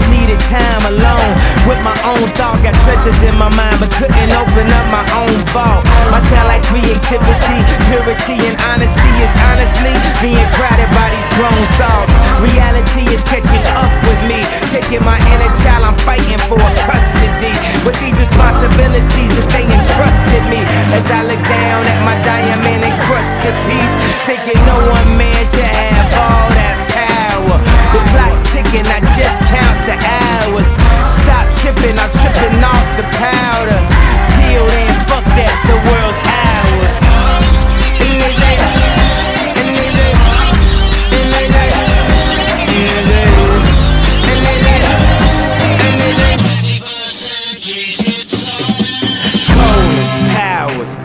just needed time alone with my own thoughts. Got treasures in my mind, but couldn't open up my own vault. My talent, creativity, purity, and honesty is honestly being crowded by these grown thoughts. Reality is catching up with me, taking my inner child. I'm fighting for custody with these responsibilities that they entrusted me. As I look down at my diamond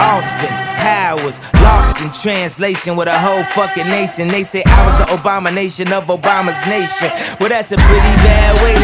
Austin, Powers, lost in translation with a whole fucking nation. They say I was the Obama nation of Obama's nation. Well, that's a pretty bad way